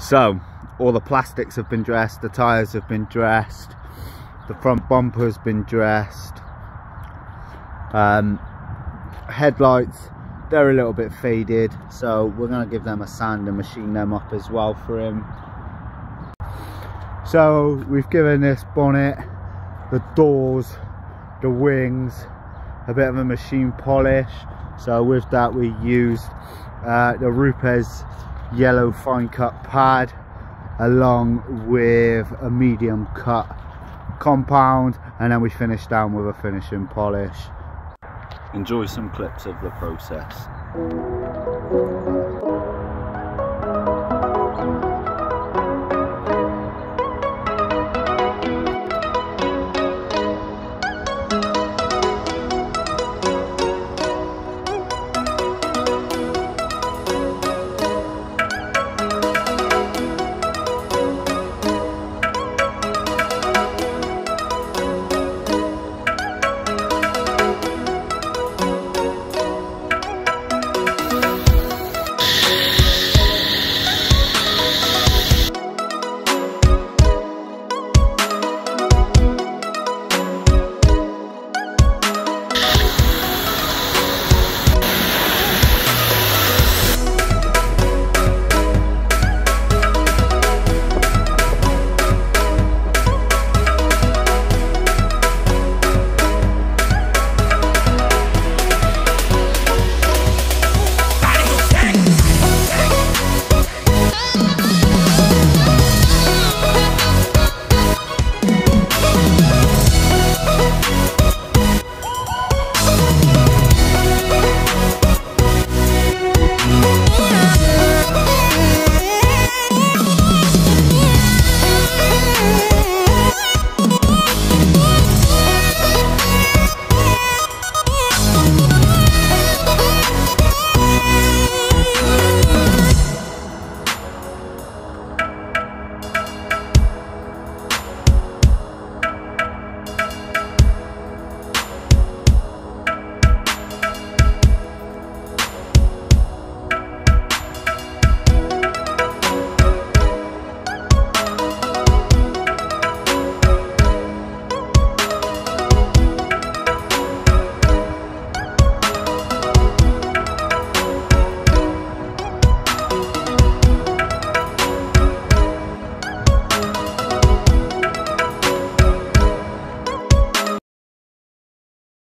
So, all the plastics have been dressed, the tyres have been dressed, the front bumper has been dressed. Um, headlights, they're a little bit faded, so we're going to give them a sand and machine them up as well for him. So, we've given this bonnet, the doors, the wings, a bit of a machine polish. So with that we used uh, the Rupes yellow fine cut pad along with a medium cut compound and then we finish down with a finishing polish. Enjoy some clips of the process